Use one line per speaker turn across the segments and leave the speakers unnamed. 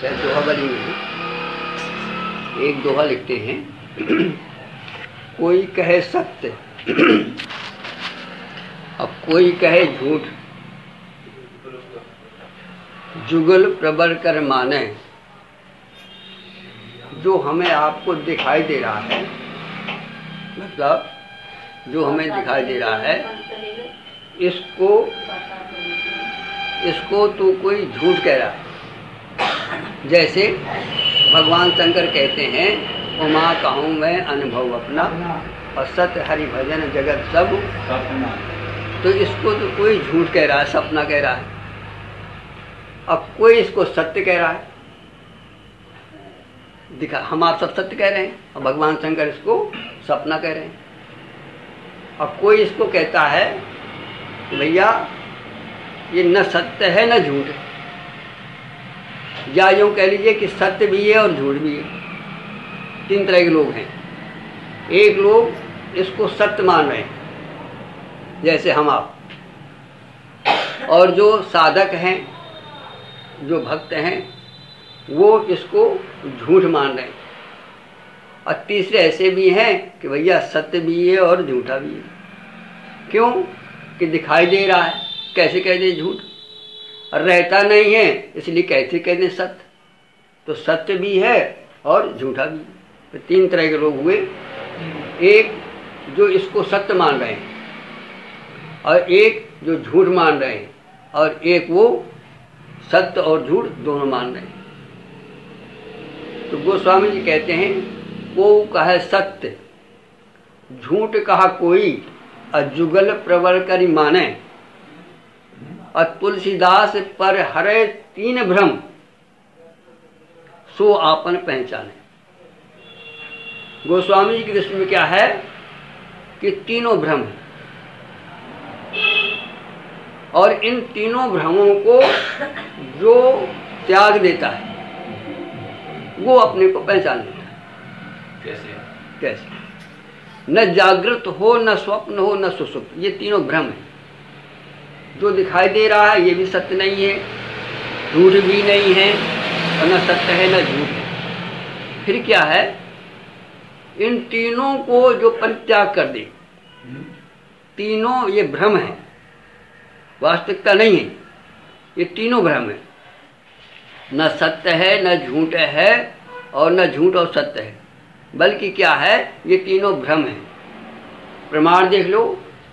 शायद दोहा बनी है। एक दोहा लिखते हैं। कोई कहे सत्य, अब कोई कहे झूठ। जुगल प्रबल कर माने, जो हमें आपको दिखाई दे रहा है मतलब जो हमें दिखाई दे रहा है, इसको इसको तो कोई झूठ कह रहा है। जैसे भगवान शंकर कहते हैं, उमा कहूँ मैं अनुभव अपना, और सत्य हरि भजन जगत सब। तो इसको तो कोई झूठ कह रहा है, सपना कह रहा है। अब कोई इसको सत्य कह रहा है। दिखा, हम आप सब सत्य कह रहे हैं, और भगवान शंकर इसको सपना कह रहे हैं। और कोई इसको कहता है, भैया, ये न सत्य है, न झूठ है। या यूँ कह लीजिए कि सत्य भी है और झूठ भी है। तीन तरह के लोग हैं। एक लोग इसको सत्य मान रहे हैं, जैसे हम आप। और जो साधक हैं, जो भक्त हैं, वो इसको झूठ मान रहे हैं। और तीसरे ऐसे भी हैं कि भैया सत्य भी है और झूठा भी है। क्यों? कि दिखाई दे रहा है। कैसे कह दे झूठ? और रहता नहीं है, इसलिए कहते दें सत्य। तो सत्य भी है और झूठा भी। तो तीन तरह के लोग हुए। एक जो इसको सत्य मान रहे हैं और एक जो झूठ मान रहे हैं और एक वो सत्य और झूठ दोनों मान रहे हैं। तो गोस्वामी जी कहते हैं वो कहे सत्य, झूठ कहा कोई, अजुगल प्रवर करी माने। और तुलसीदास पर हरे तीन भ्रम सो आपन पहचाने। गोस्वामी जी की दृष्टि में क्या है कि तीनों भ्रम और इन तीनों भ्रमों को जो त्याग देता है वो अपने को पहचान लेता है।
कैसे?
कैसे? न जागृत हो न स्वप्न हो न सुसुप्त। ये तीनों भ्रम है। जो दिखाई दे रहा है, ये भी सत्य नहीं है। झूठ भी नहीं है, और न सत्य है, न झूठ है। फिर क्या है? इन तीनों को जो परित्याग कर दे, तीनों ये भ्रम है। वास्तविकता नहीं है, ये तीनों भ्रम है। न सत्य है, न झूठ है, और न झूठ और सत्य है। बल्कि क्या है? ये तीनों भ्रम है। प्रमाण देख लो।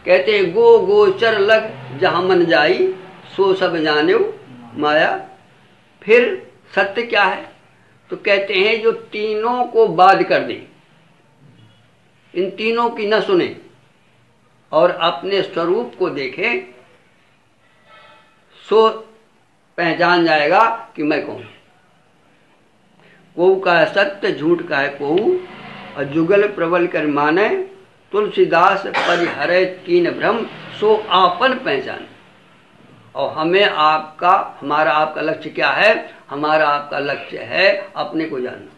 कहते, गो गोचर लग, जहाँ मन जाई, सो सब जाने माया। फिर सत्य क्या है? तो कहते हैं, जो तीनों को बाध कर दे, इन तीनों की न सुने और अपने स्वरूप को देखे, सो पहचान जाएगा कि मैं कौन को का सत्य, झूठ का है को और जुगल प्रबल कर माने तुलसीदास परिहरे तीन भ्रम, सो आपन पहचान। और हमें आपका, हमारा आपका लक्ष्य क्या है? हमारा आपका लक्ष्य है अपने को जानना।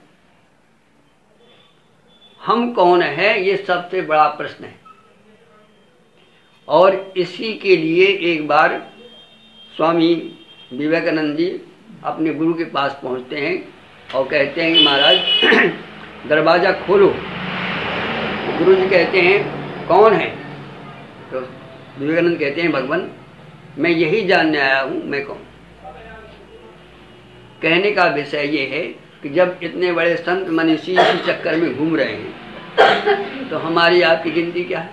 हम कौन है? ये सबसे बड़ा प्रश्न है। और इसी के लिए एक बार स्वामी विवेकानंद जी अपने गुरु के पास पहुँचते हैं और कहते हैं कि महाराज, दरवाज़ा खोलो। गुरु जी कहते हैं, कौन है? तो विवेकानंद कहते हैं, भगवान, मैं यही जानने आया हूँ, मैं कौन? कहने का विषय ये है कि जब इतने बड़े संत मनीषी इसी चक्कर में घूम रहे हैं तो हमारी आपकी गिनती क्या है?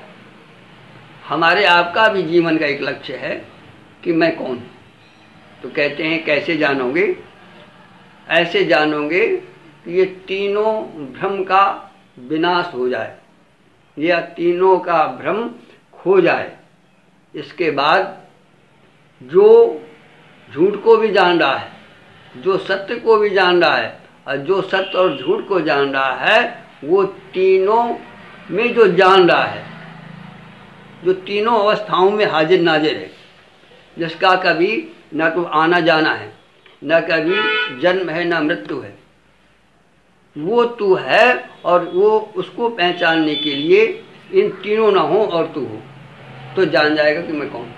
हमारे आपका भी जीवन का एक लक्ष्य है कि मैं कौन तो कहते हैं, कैसे जानोगे? ऐसे जानोगे कि ये तीनों भ्रम का विनाश हो जाए। या तीनों का भ्रम खो जाए। इसके बाद जो झूठ को भी जान रहा है, जो सत्य को भी जान रहा है, और जो सत्य और झूठ को जान रहा है, वो तीनों में जो जान रहा है, जो तीनों अवस्थाओं में हाजिर नाजिर है। जिसका कभी न तो आना जाना है, न कभी जन्म है, न मृत्यु है। वो तू है और वो उसको पहचानने के लिए इन तीनों ना हो और तू हो। तो जान जाएगा कि मैं कौन।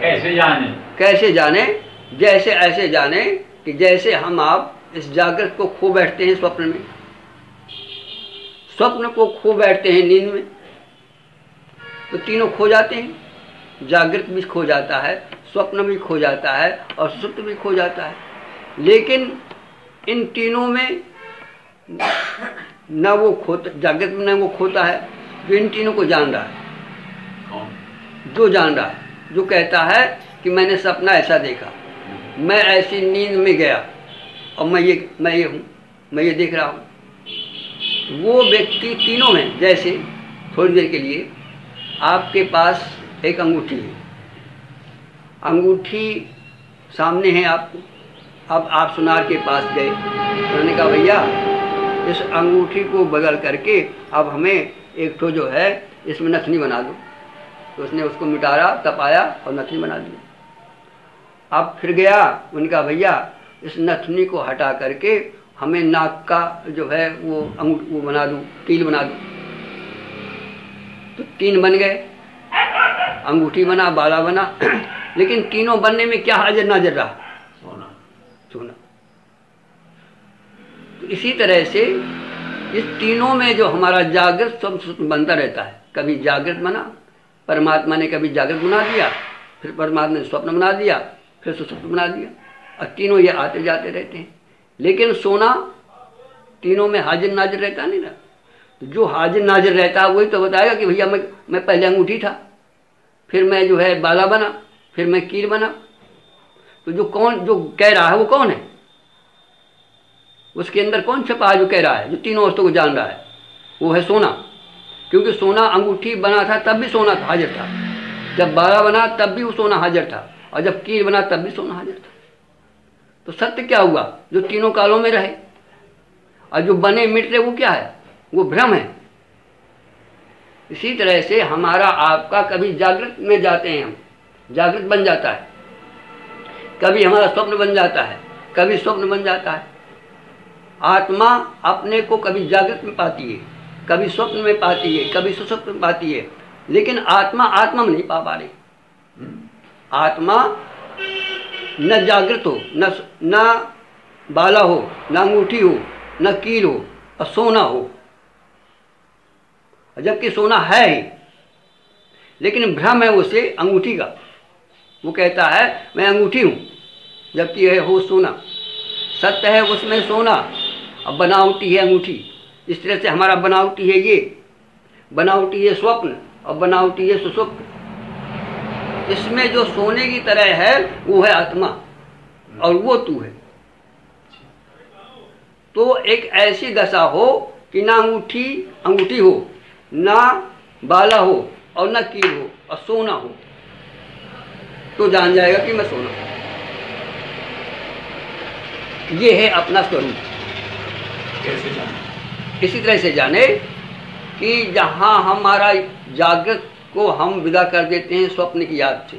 कैसे जाने?
कैसे जाने? जैसे ऐसे जाने कि जैसे हम आप इस जागृत को खो बैठते हैं स्वप्न में। स्वप्न को खो बैठते हैं नींद में। तो तीनों खो जाते हैं। जागृत भी खो जाता है स्वप्न भी खो जाता है और सुप्त भी खो जाता है। लेकिन इन तीनों में न वो खोता जागृत में न वो खोता है जो इन तीनों को जान रहा है। जो जान रहा है जो कहता है कि मैंने सपना ऐसा देखा। मैं ऐसी नींद में गया और मैं ये मैं ये हूँ मैं ये देख रहा हूँ। वो व्यक्ति तीनों में जैसे थोड़ी देर के लिए आपके पास एक अंगूठी है। अंगूठी सामने है आपको। अब आप सुनार के पास गए। उन्होंने कहा, भैया, इस अंगूठी को बदल करके अब हमें एक तो जो है, इसमें नथनी बना दो। तो उसने उसको मिटारा, तपाया और नथनी बना दी। अब फिर गया उनका भैया, इस नथनी को हटा करके हमें नाक का जो है, वो अंगूठ, वो बना दूँ कील बना दूँ। तो तीन बन गए। अंगूठी बना, बाला बना। लेकिन तीनों बनने में क्या हाजिर नाजिर रहा सोना सोना तो इसी तरह से इस तीनों में जो हमारा जागृत सब बनता रहता है, कभी जागृत बना, परमात्मा ने कभी जागृत बना दिया, फिर परमात्मा ने स्वप्न बना दिया, फिर सुसुप्त बना दिया, और तीनों ये आते जाते रहते हैं। लेकिन सोना तीनों में हाजिर नाजिर रहता नहीं ना। तो जो हाजिर नाजिर रहता है, वही तो बताएगा कि भैया मैं मैं पहले अंगूठी था, फिर मैं जो है बाला बना, फिर मैं कीर बना। तो जो कौन, जो कह रहा है वो कौन है? उसके अंदर कौन छपा है जो कह रहा है, जो तीनों वस्तु को जान रहा है? वो है सोना। क्योंकि सोना अंगूठी बना था, तब भी सोना था हाजिर था। जब बारह बना, तब भी वो सोना हाजिर था। और जब कीर बना, तब भी सोना हाजिर था। तो सत्य क्या हुआ? जो तीनों कालों में रहे। और जो बने मिट रहे, वो क्या है? वो भ्रम है। इसी तरह से हमारा आपका कभी जागृत में जाते हैं हम। जागृत बन जाता है। कभी हमारा स्वप्न बन जाता है। कभी स्वप्न बन जाता है। आत्मा अपने को कभी जागृत में पाती है, कभी स्वप्न में पाती है, कभी सुस्वप्न में पाती है, लेकिन आत्मा आत्मा में नहीं पा पा रही। आत्मा न जागृत हो, न न बाला हो, न अंगूठी हो, न कील हो और सोना हो। जबकि सोना है ही, लेकिन भ्रम है उसे अंगूठी का। वो कहता है, मैं अंगूठी हूँ, जबकि है हो सोना। सत्य है उसमें सोना अब बनावटी है अंगूठी। इस तरह से हमारा बनावटी है ये। बनावटी है स्वप्न और बनावटी है सुसुप्त। इसमें जो सोने की तरह है, वो है आत्मा, और वो तू है। तो एक ऐसी दशा हो कि ना अंगूठी अंगूठी हो, ना बाला हो, और ना कील हो, और सोना हो। तो जान जाएगा कि मैं सोना ये है अपना स्वरूप।
कैसे जाने?
इसी तरह से जाने कि जहाँ हमारा जागृत को हम विदा कर देते हैं स्वप्न की याद से।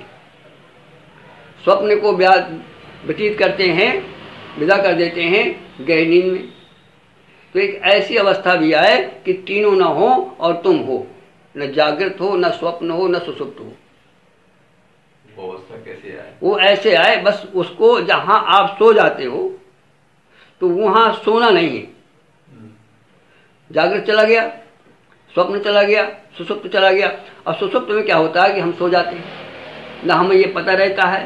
स्वप्न को व्यतीत करते हैं विदा कर देते हैं गहरी नींद में। तो एक ऐसी अवस्था भी आए कि तीनों न हो और तुम हो। न जागृत हो न स्वप्न हो न सुसुप्त हो।
कैसे आए?
वो ऐसे आए बस उसको जहाँ आप सो जाते हो तो वहाँ सोना नहीं है। जागृत चला गया स्वप्न चला गया सुसुप्त चला गया। और सुसुप्त में क्या होता है कि हम सो जाते हैं। ना हमें ये पता रहता है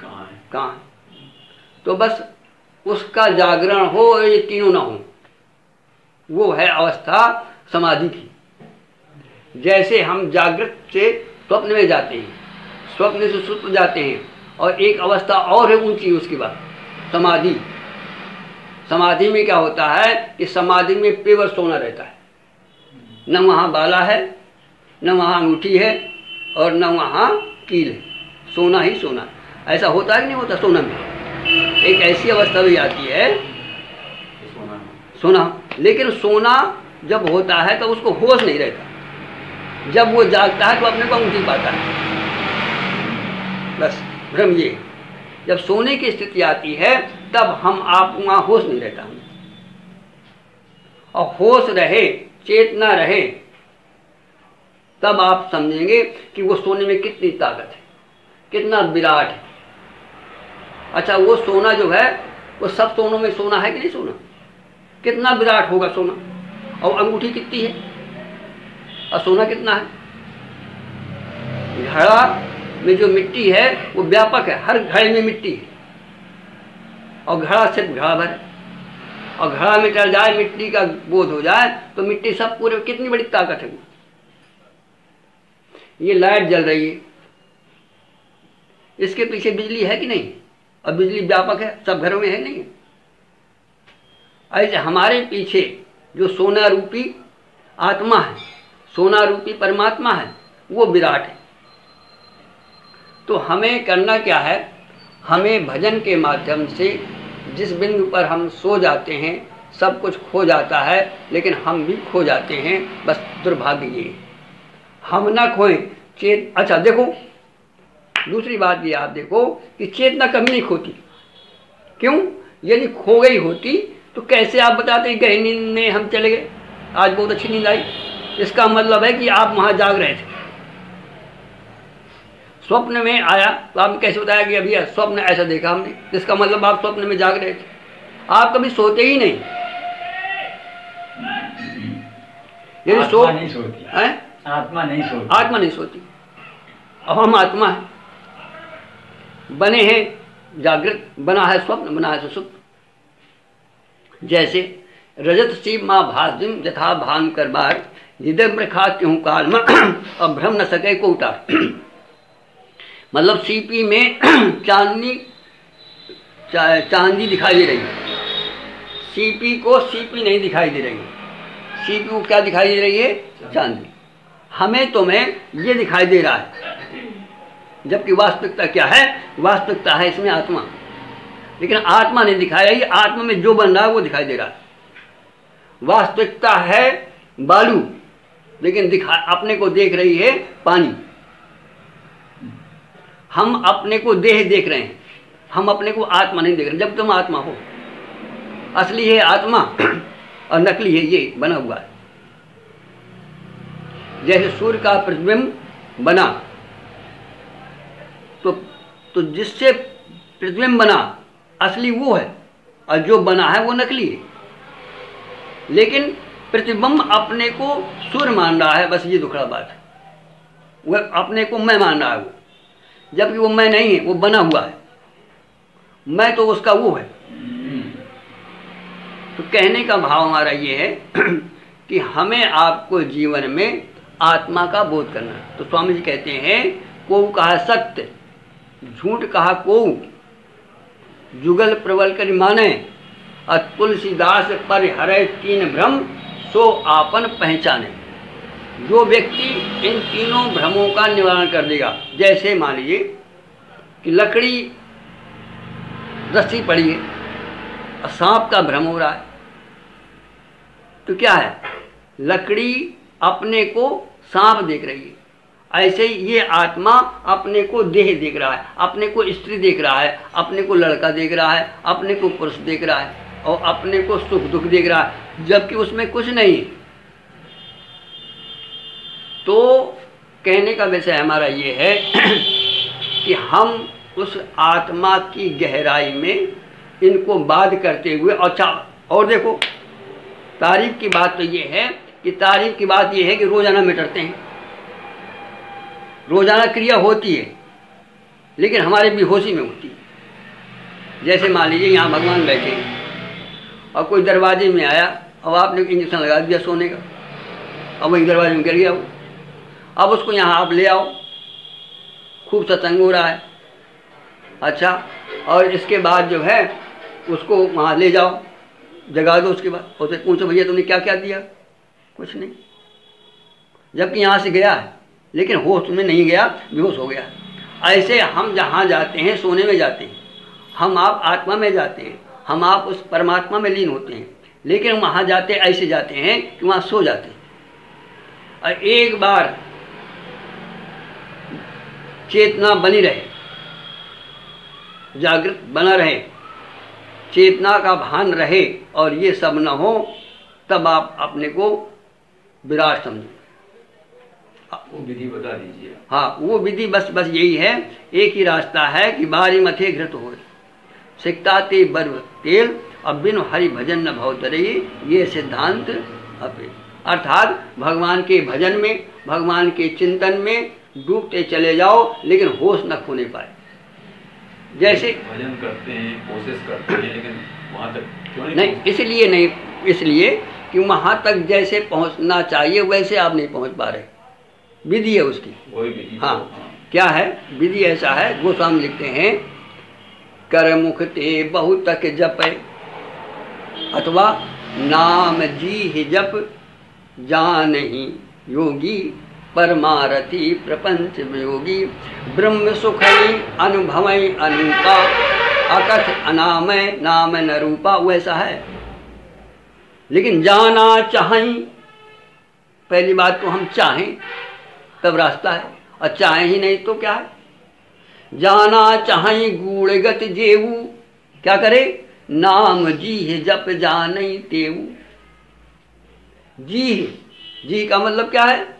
कहाँ है?
कहाँ तो बस उसका जागरण हो ये तीनों ना हो। वो है अवस्था समाधि की। जैसे हम जागृत से स्वप्न में जाते हैं स्वप्न से सुप्त जाते हैं और एक अवस्था और है ऊँची उसके बाद समाधि। समाधि में क्या होता है कि समाधि में पेवर सोना रहता है। न वहाँ बाला है, न वहाँ अंगूठी है और न वहाँ कील है। सोना ही सोना। ऐसा होता है कि नहीं होता? सोना में। एक ऐसी अवस्था भी आती है।
सोना।
लेकिन सोना जब होता है तो उसको होश नहीं रहता। जब वो जागता है तो अपने को अंगूठी पाता है। बस, भ्रम ये। जब सोने की स्थिति आती है तब हम आप वहाँ होश नहीं रहता। हमें और होश रहे, चेतना रहे, तब आप समझेंगे कि वो सोने में कितनी ताकत है, कितना विराट है। अच्छा वो सोना जो है, वो सब सोनों में सोना है कि नहीं सोना? कितना विराट होगा सोना? और अंगूठी कितनी है? और सोना कितना है? घड़ा में जो मिट्टी है, वो व्यापक है, हर घड़े में मिट्टी है। और घड़ा सिर्फ़ घड़ा भर है और घड़ा में चल जाए, मिट्टी का बोध हो जाए तो मिट्टी सब पूरे कितनी बड़ी ताकत है ये लाइट जल रही है। इसके पीछे बिजली है कि नहीं? और बिजली व्यापक है, सब घरों में है नहीं? ऐसे हमारे पीछे जो सोना रूपी आत्मा है, सोना रूपी परमात्मा है, वो विराट है। तो हमें करना क्या है? हमें भजन के माध्यम से जिस बिंदु पर हम सो जाते हैं, सब कुछ खो जाता है, लेकिन हम भी खो जाते हैं, बस दुर्भाग्य ये। हम ना खोएँ, चेत अच्छा देखो, दूसरी बात ये आप देखो कि चेतना कभी नहीं खोती। क्यों? यदि खो गई होती तो कैसे आप बताते गहरी नींद में हम चले गए? आज बहुत अच्छी नींद आई। इसका मतलब है कि आप वहाँ जाग रहे थे। स्वप्न में आया तो आपने कैसे बताया कि अभी स्वप्न ऐसा देखा हमने? इसका मतलब आप स्वप्न में जाग रहे थे। आप कभी सोते ही नहीं। यदि सो
नहीं सोती।
है?
आत्मा नहीं सोती।
आत्मा नहीं सोती। अब हम आत्मा है। बने हैं जागृत बना है स्वप्न बना है सुसुप्त। जैसे रजत सी माँ भाजिम यथा भान कर बार हृदय में खा क्यों काल में अब भ्रम न सके को उतार। मतलब सीपी में चांदनी चा, चांदी दिखाई दे रही है। सीपी को सीपी नहीं दिखाई दे रही सीपी को क्या दिखाई दे रही है? चांदी। हमें तुम्हें ये दिखाई दे रहा है जबकि वास्तविकता क्या है? वास्तविकता है इसमें आत्मा। लेकिन आत्मा नहीं दिखाई रही आत्मा में जो बन रहा है वो दिखाई दे रहा है। वास्तविकता है बालू लेकिन दिखा अपने को देख रही है पानी। हम अपने को देह देख रहे हैं। हम अपने को आत्मा नहीं देख रहे। जब तुम आत्मा हो, असली है आत्मा और नकली है ये बना हुआ है। जैसे सूर्य का प्रतिबिंब बना तो तो जिससे प्रतिबिंब बना, असली वो है और जो बना है वो नकली है। लेकिन प्रतिबिंब अपने को सूर्य मान रहा है, बस ये दुखड़ा बात है। वह अपने को मैं मान रहा है। वो जबकि वो मैं नहीं है वो बना हुआ है। मैं तो उसका वो है। तो कहने का भाव हमारा ये है कि हमें आपको जीवन में आत्मा का बोध करना तो स्वामी जी कहते हैं को कहा सत्य झूठ कहा को जुगल प्रबल कर माने और तुलसीदास पर हरे तीन भ्रम, सो आपन पहचाने। जो व्यक्ति इन तीनों भ्रमों का निवारण कर देगा, जैसे मान लीजिए कि लकड़ी रस्सी पड़ी है और सांप का भ्रम हो रहा है तो क्या है? लकड़ी अपने को सांप देख रही है। ऐसे ही ये आत्मा अपने को देह देख रहा है, अपने को स्त्री देख रहा है, अपने को लड़का देख रहा है, अपने को पुरुष देख रहा है और अपने को सुख दुख देख रहा है, जबकि उसमें कुछ नहीं तो कहने का विषय हमारा ये है कि हम उस आत्मा की गहराई में इनको बाध करते हुए अच्छा और देखो तारीफ़ की बात तो ये है कि तारीफ़ की बात ये है कि रोज़ाना मिटरते हैं। रोज़ाना क्रिया होती है, लेकिन हमारे बेहोशी में होती है। जैसे मान लीजिए यहाँ भगवान बैठे हैं, और कोई दरवाजे में आया, अब आपने इंजेक्शन लगा दिया सोने का, अब वही दरवाजे में गिर गया वो। अब उसको यहाँ आप ले आओ। खूब सत्संग हो रहा है। अच्छा और इसके बाद जो है, उसको वहाँ ले जाओ। जगा दो उसके बाद। उसे पूछो, भैया, तुमने क्या क्या दिया? कुछ नहीं। जबकि यहाँ से गया है, लेकिन होश में नहीं गया, बेहोश हो गया। ऐसे हम जहाँ जाते हैं, सोने में जाते हैं। हम आप आत्मा में जाते हैं। हम आप उस परमात्मा में लीन होते हैं। लेकिन वहाँ जाते, ऐसे जाते हैं कि वहाँ सो जाते हैं। और एक बार चेतना बनी रहे। जागृत बना रहे। चेतना का भान रहे और ये सब न हो तब आप अपने को विराट समझो।
वो विधि बता दीजिए।
हाँ वो विधि बस बस यही है। एक ही रास्ता है कि बारी मथे घृत हो। सिकता ते बर्व तेल अब बिन हरि भजन न भव तरई ये सिद्धांत अपे। अर्थात भगवान के भजन में भगवान के चिंतन में डूबते चले जाओ लेकिन होश न खोने पाए। जैसे
भजन करते हैं कोशिश करते हैं लेकिन वहाँ तक क्यों नहीं
नहीं इसलिए नहीं इसलिए कि वहाँ तक जैसे पहुँचना चाहिए वैसे आप नहीं पहुँच पा रहे। विधि है उसकी।
तो-
हाँ क्या है? विधि ऐसा है गोस्वामी लिखते हैं कर मुख ते बहु तक जप अथवा नाम जी ही जप जान ही योगी परमारथी प्रपंच योगी ब्रह्म सुखई अनुभवई अनूपा, अकथ अनामय नाम न रूपा वैसा है। लेकिन जाना चाहें, पहली बात तो हम चाहें, तब रास्ता है, और चाहे ही नहीं तो क्या है? जाना चाहें गूढ़गत जेऊ क्या करे? नाम जी है जप जान तेऊ जी जी का मतलब क्या है?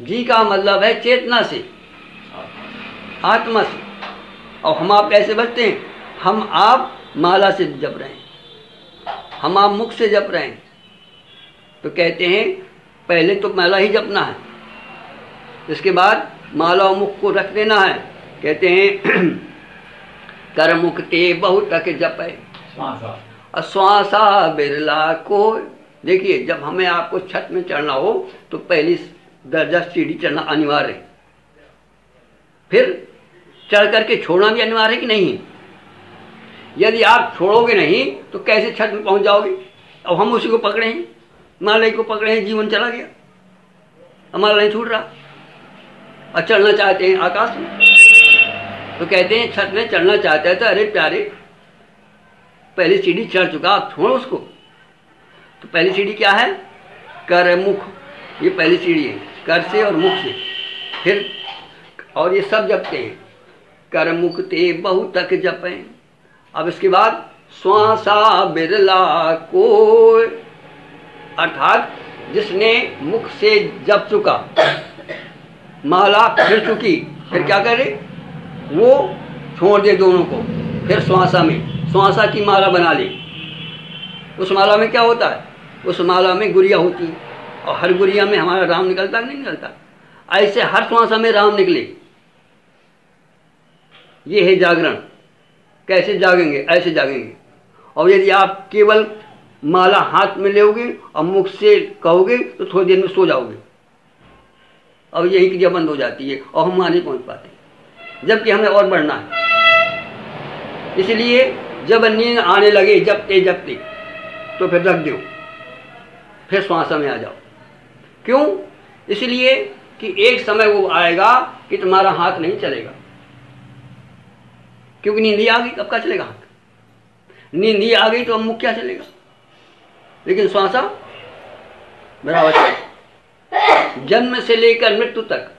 जी का मतलब है चेतना से
आत्मा
से। और हम आप कैसे बचते हैं हम आप माला से जप रहे हैं हम आप मुख से जप रहे हैं। तो कहते हैं पहले तो माला ही जपना है इसके बाद माला और मुख को रख देना है। कहते हैं कर मुख ते बहु तक जपे।
श्वासा
बिरला को देखिए जब हमें आपको छत में चढ़ना हो तो पहली दर्जा सीढ़ी चढ़ना अनिवार्य है। फिर चढ़ करके छोड़ना भी अनिवार्य है कि नहीं? यदि आप छोड़ोगे नहीं तो कैसे छत में पहुँच जाओगे? अब हम उसी को पकड़े हैं। मालय को पकड़े हैं, जीवन चला गया। हमारा नहीं छूट रहा। और चढ़ना चाहते हैं आकाश में। तो कहते हैं, छत में चढ़ना चाहते हैं तो अरे प्यारे, पहली सीढ़ी चढ़ चुका, आप छोड़ो उसको। तो पहली सीढ़ी क्या है? कर मुख ये पहली सीढ़ी है। कर से और मुख से। फिर, और ये सब जपते हैं कर मुख ते बहु तक जपें। अब इसके बाद श्वासा बिरला को अर्थात, जिसने मुख से जप चुका, माला फिर चुकी, फिर क्या करे वो छोड़ दे दोनों को। फिर स्वासा में, स्वासा की माला बना ले। उस माला में क्या होता है? उस माला में गुड़िया होती है। और हर गुड़िया में हमारा राम निकलता नहीं निकलता? ऐसे हर श्वासा में राम निकले। ये है जागरण। कैसे जागेंगे? ऐसे जागेंगे। और यदि आप केवल माला हाथ में लोगे और मुख से कहोगे तो थोड़ी देर में सो जाओगे। अब यही क्रिया बंद हो जाती है और हम वहाँ नहीं पहुँच पाते। जबकि हमें और बढ़ना है। इसलिए जब नींद आने लगे जबते जबते तो फिर रख दो फिर श्वासा में आ जाओ। क्यों? इसलिए कि एक समय वो आएगा कि तुम्हारा हाथ नहीं चलेगा। क्योंकि नींद आ गई कब का चलेगा हाथ? नींद आ गई तो अब मुख क्या चलेगा? लेकिन श्वासा बराबर चले जन्म से लेकर मृत्यु तक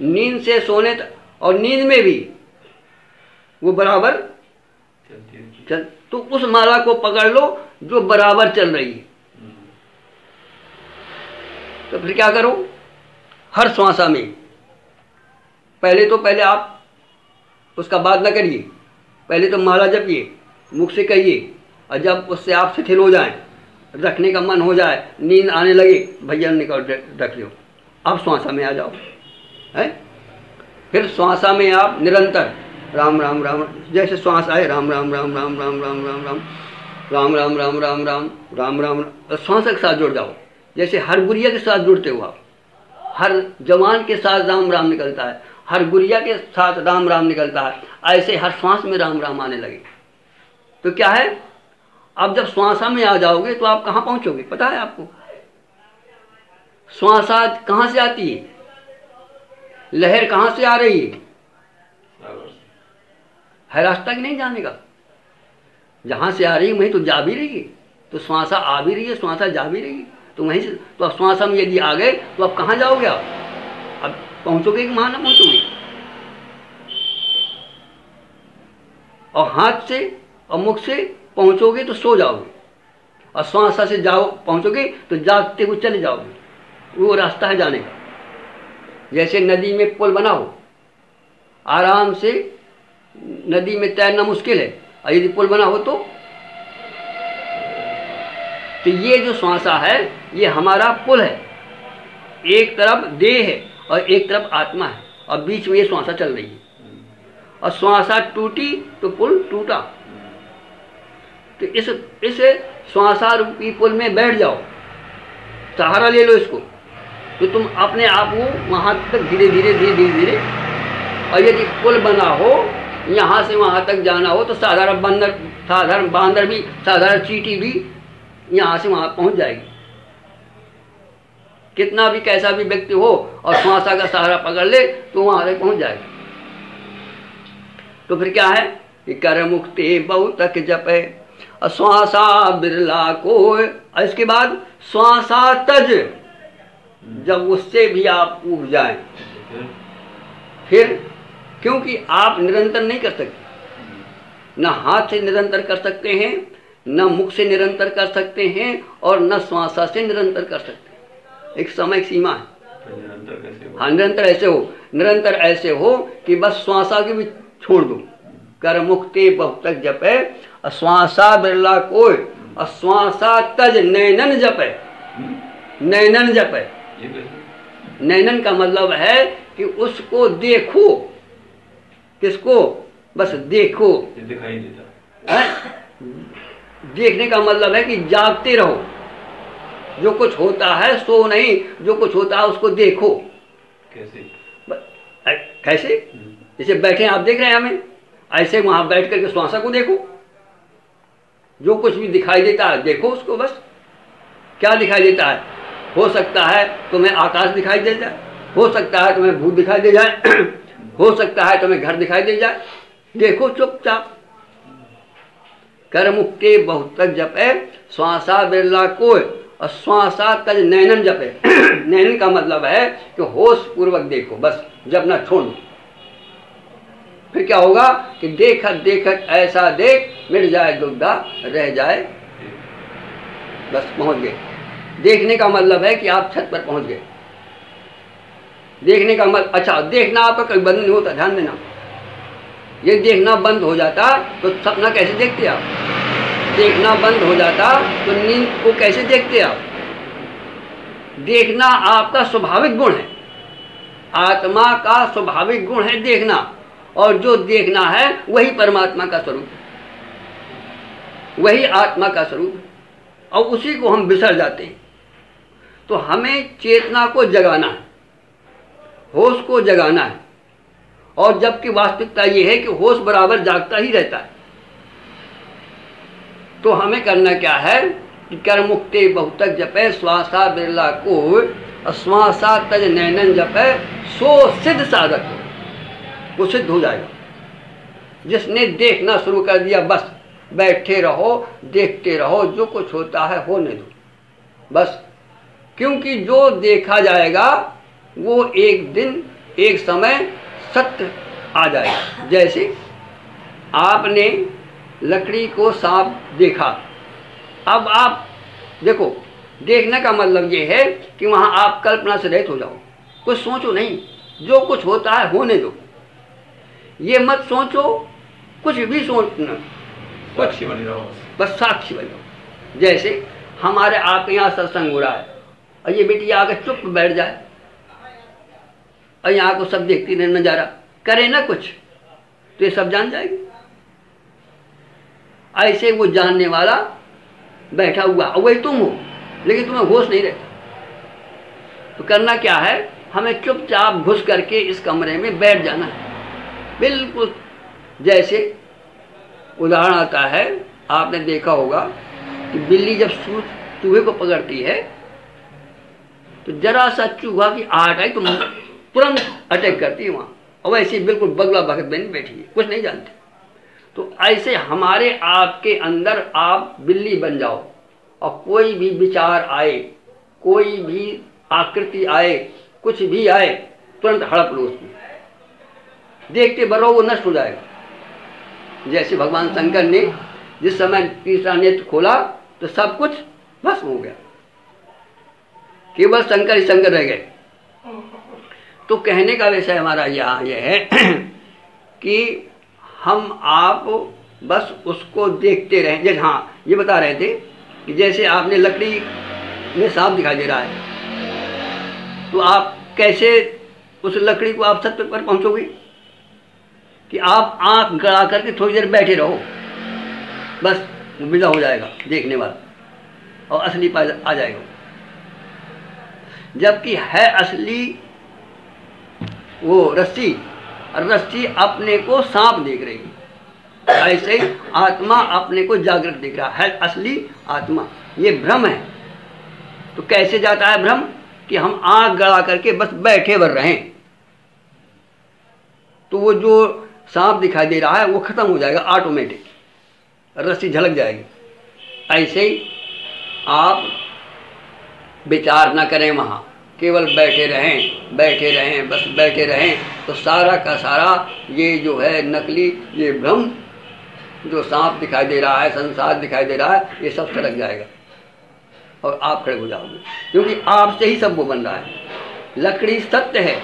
नींद से सोने तक और नींद में भी वो बराबर। चल तो उस माला को पकड़ लो जो बराबर चल रही है। तो फिर क्या करो हर श्वासा में पहले तो पहले आप उसका बात ना करिए पहले तो माला जपिए मुख से कहिए और जब उससे आप शिथिल हो जाएँ रखने का मन हो जाए नींद आने लगे भैया निकल रख लो अब श्वासा में आ जाओ है फिर श्वासा में आप निरंतर राम राम राम जैसे श्वास आए राम राम राम राम राम राम राम राम राम राम राम राम राम राम राम श्वास के साथ जुड़ जाओ जैसे हर गुड़िया के साथ जुड़ते हो आप। हर जवान के साथ राम राम निकलता है। हर गुड़िया के साथ राम राम निकलता है। ऐसे हर श्वास में राम राम आने लगे। तो क्या है? अब जब श्वासा में आ जाओगे तो आप कहाँ पहुंचोगे? पता है आपको? श्वासा कहाँ से आती है? लहर कहाँ से आ रही है? है रास्ता कि नहीं जाने का? जहाँ से आ रही है वहीं तो जा भी रही है। तो श्वासा आ भी रही है, श्वासा जा भी रही है। तो वहीं से तो अब श्वासा में यदि आ गए तो अब कहाँ जाओगे आप? अब पहुँचोगे कि वहाँ ना पहुँचोगे? और हाथ से और मुख से पहुँचोगे तो सो जाओगे। और श्वासा से जाओ, पहुँचोगे तो जागते हुए चले जाओगे। वो रास्ता है जाने का। जैसे नदी में पुल बना हो, आराम से नदी में तैरना मुश्किल है। और यदि पुल बना हो तो तो ये जो श्वासा है ये हमारा पुल है। एक तरफ़ देह है और एक तरफ़ आत्मा है। और बीच में ये श्वासा चल रही है। और श्वासा टूटी तो पुल टूटा। तो इस इस श्वासा रूपी पुल में बैठ जाओ। सहारा ले लो इसको। तो तुम अपने आप को वहाँ तक धीरे धीरे धीरे धीरे धीरे। और यदि पुल बना हो, यहाँ से वहाँ तक जाना हो तो साधारण बंदर, साधारण बांदर भी, साधारण चीटी भी यहाँ से वहाँ पहुँच जाएगी। कितना भी कैसा भी व्यक्ति हो और श्वासा का सहारा पकड़ ले तो वहाँ तक पहुँच जाएगा। तो फिर क्या है? कि कर मुक्ति बहुत तक जपे श्वासा बिरला को। इसके बाद श्वासा तज, जब उससे भी आप उग जाए। फिर, क्योंकि आप निरंतर नहीं कर सकते। न हाथ से निरंतर कर सकते हैं, न मुख से निरंतर कर सकते हैं, और न श्वासा से निरंतर कर सकते हैं। एक समय सीमा है। हाँ? निरंतर ऐसे हो निरंतर ऐसे हो कि बस श्वासा की भी छोड़ दो। कर मुक्ति बहुत तक जपे श्वासा बिरला कोय श्वासा तज नैनन जपे। नैनन जपे। नैनन का मतलब है कि उसको देखो। किसको? बस देखो।
दिखाई देता।
है? देखने का मतलब है कि जागते रहो। जो कुछ होता है सो नहीं जो कुछ होता है उसको देखो।
कैसे?
कैसे? जैसे बैठे आप देख रहे हैं हमें। ऐसे वहाँ बैठ करके श्वासा को देखो। जो कुछ भी दिखाई देता है देखो उसको बस। क्या दिखाई देता है? हो सकता है तुम्हें आकाश दिखाई दे जाए। हो सकता है तुम्हें भूत दिखाई दे जाए। हो सकता है तुम्हें घर दिखाई दे जाए। देखो चुपचाप। कर के बहुत जपे श्वासा बिरला को और श्वासा तज नैनन जपे। नैनन का मतलब है कि होश पूर्वक देखो, बस जब ना छोड़ फिर क्या होगा कि देखत देखत ऐसा देख, मिट जाए दुग्धा, रह जाए बस, पहुँच गए। देखने का मतलब है कि आप छत पर पहुँच गए। देखने का मतलब अच्छा देखना आपका कभी बंद नहीं होता, ध्यान देना। ये देखना बंद हो जाता तो सपना कैसे देखते आप? देखना बंद हो जाता तो नींद को कैसे देखते आप? देखना आपका स्वाभाविक गुण है। आत्मा का स्वाभाविक गुण है देखना, और जो देखना है, वही परमात्मा का स्वरूप वही आत्मा का स्वरूप और उसी को हम बिसर जाते हैं। तो हमें चेतना को जगाना है, होश को जगाना है। और जबकि वास्तविकता यह है कि होश बराबर जागता ही रहता है। तो हमें करना क्या है कि कर मुक्ति बहुतक जपे श्वासा बिरला को श्वासा तज नैनन जपे, सो सिद्ध साधक वो सिद्ध हो जाएगा। जिसने देखना शुरू कर दिया, बस बैठे रहो, देखते रहो, जो कुछ होता है होने दो। बस। क्योंकि जो देखा जाएगा, वो एक दिन, एक समय सत्य आ जाएगा। जैसे आपने लकड़ी को सांप देखा। अब आप देखो देखने का मतलब ये है कि वहाँ आप कल्पना से रहित हो जाओ। कुछ सोचो नहीं जो कुछ होता है होने दो। ये मत सोचो कुछ भी सोचना।
बनी रहो।
बस साक्षी बन जाओ जैसे हमारे आपके यहाँ सत्संग हो रहा है और ये बेटी आकर चुप बैठ जाए और यहाँ को सब देखती रहे नज़ारा। करे ना कुछ तो ये सब जान जाएगी। ऐसे वो जानने वाला बैठा हुआ वही तुम हो, लेकिन तुम्हें होश नहीं रहता। तो करना क्या है? हमें चुपचाप घुस करके इस कमरे में बैठ जाना है। बिल्कुल, जैसे उदाहरण आता है, आपने देखा होगा कि बिल्ली जब चूहे को पकड़ती है तो जरा सा चूहा की आहट आई तो तुरंत अटैक करती है वहाँ। और वैसे बिल्कुल बगला भगत बन बैठी है, कुछ नहीं जानते। तो ऐसे हमारे आपके अंदर आप बिल्ली बन जाओ। और कोई भी विचार आए, कोई भी आकृति आए, कुछ भी आए, तुरंत हड़प लो उसमें। देखते बरो वो नष्ट हो जाएगा। जैसे भगवान शंकर ने जिस समय तीसरा नेत्र खोला तो सब कुछ भस्म हो गया। केवल शंकर ही शंकर रह गए। तो कहने का विषय हमारा यहाँ यह है कि हम आप बस उसको देखते रहे। जैसे हाँ ये बता रहे थे कि जैसे आपने लकड़ी में सांप दिखाई दे रहा है तो आप कैसे उस लकड़ी को आप सत्य पर पहुंचोगे? कि आप आँख गड़ा करके थोड़ी देर बैठे रहो, बस विदा हो जाएगा देखने वाला और असली पा आ जाएगा। जबकि है असली वो रस्सी रस्सी अपने को सांप देख रही ऐसे ही आत्मा अपने को जागृत देख रहा है, असली आत्मा। ये भ्रम है। तो कैसे जाता है भ्रम? कि हम आग गड़ा करके बस बैठे भर रहे। तो वो जो सांप दिखाई दे रहा है, वो खत्म हो जाएगा ऑटोमेटिक रस्सी झलक जाएगी। ऐसे ही आप विचार ना करें वहाँ। केवल बैठे रहें बैठे रहें, बस बैठे रहें तो सारा का सारा ये जो है नकली, ये भ्रम जो सांप दिखाई दे रहा है, संसार दिखाई दे रहा है, ये सब सड़क जाएगा। और आप खड़े हो जाओगे। क्योंकि आपसे ही सब वो बन रहा है। लकड़ी सत्य है,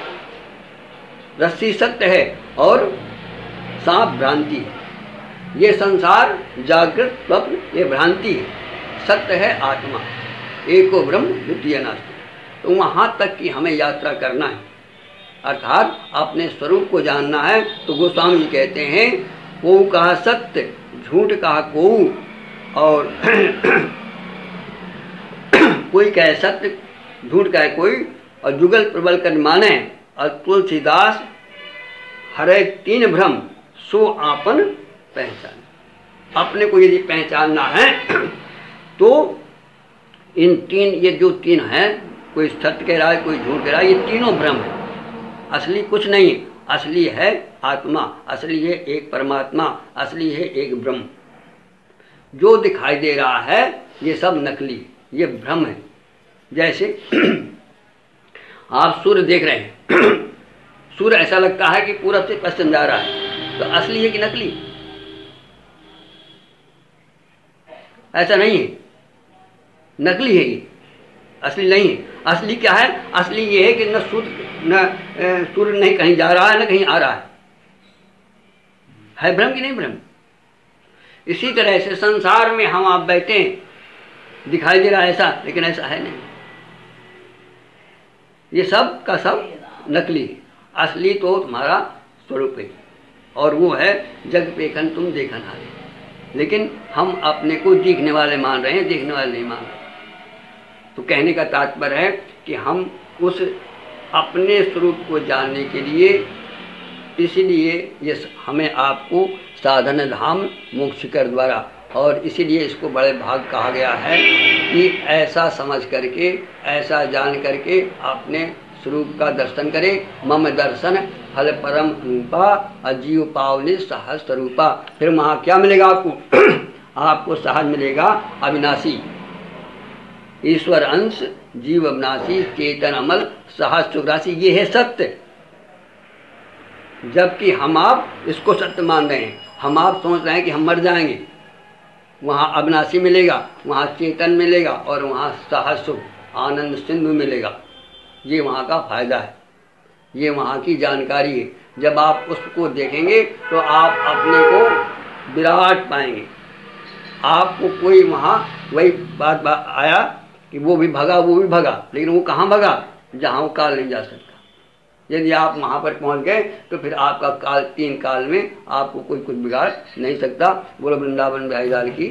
रस्सी सत्य है, और सांप भ्रांति है। ये संसार जागृत, स्वप्न, ये भ्रांति है। सत्य है आत्मा। एको ब्रह्म द्वितीय नास्ति तो वहाँ तक की हमें यात्रा करना है। अर्थात अपने स्वरूप को जानना है तो गोस्वामी कहते हैं, को कहा सत्य, झूठ कहा को और कोई कहे सत्य, झूठ कहे कोई, और जुगल प्रबल कर माने, और तुलसीदास हरे तीन भ्रम, सो आपन पहचान। अपने को यदि पहचानना है तो इन तीन, ये जो तीन हैं कोई सत्य कह रहा है, कोई झूठ कह रहा है, ये तीनों भ्रम है। असली कुछ नहीं, असली है आत्मा, असली है एक परमात्मा, असली है एक ब्रह्म। जो दिखाई दे रहा है, ये सब नकली, ये भ्रम है। जैसे आप सूर्य देख रहे हैं। सूर्य ऐसा लगता है कि पूरब से पश्चिम जा रहा है। तो असली है कि नकली? ऐसा नहीं है। नकली है ये। असली नहीं है असली क्या है? असली ये है कि न सूर्य न सूर्य नहीं कहीं जा रहा है, न कहीं आ रहा है। है भ्रम कि नहीं भ्रम? इसी तरह से संसार में हम आप बैठे, दिखाई दे रहा है ऐसा, लेकिन ऐसा है नहीं। ये सब का सब नकली असली तो तुम्हारा स्वरूप है, और वो है जग पेखन तुम देखन आए लेकिन हम अपने को दिखने वाले मान रहे हैं, देखने वाले नहीं मान रहे। तो कहने का तात्पर्य है कि हम उस अपने स्वरूप को जानने के लिए, इसीलिए ये हमें आपको साधन धाम मोक्ष कर द्वारा, और इसीलिए इसको बड़े भाग कहा गया है कि ऐसा समझ करके, ऐसा जान करके अपने स्वरूप का दर्शन करें। मम दर्शन फल परम रूपा, अजीव पावली सहस्त्र रूपा। फिर वहाँ क्या मिलेगा आपको? आपको सहज मिलेगा अविनाशी। ईश्वर अंश जीव अविनाशी चेतन अमल सहज चौरासी ये है सत्य। जबकि हम आप इसको सत्य मान रहे हैं। हम आप सोच रहे हैं कि हम मर जाएँगे। वहाँ अविनाशी मिलेगा, वहाँ चेतन मिलेगा और वहाँ सहज सुख आनंद सिंधु मिलेगा। ये वहाँ का फ़ायदा है। ये वहाँ की जानकारी है। जब आप उसको देखेंगे तो आप अपने को विराट पाएँगे। आपको कोई वहाँ वही बात आया कि वो भी भगा, वो भी भगा, लेकिन वो कहाँ भगा? जहाँ वो काल नहीं जा सकता। यदि आप वहाँ पर पहुँच गए तो फिर आपका काल, तीन काल में आपको कोई कुछ बिगाड़ नहीं सकता। बोलो, वृंदावन बिहारी लाल की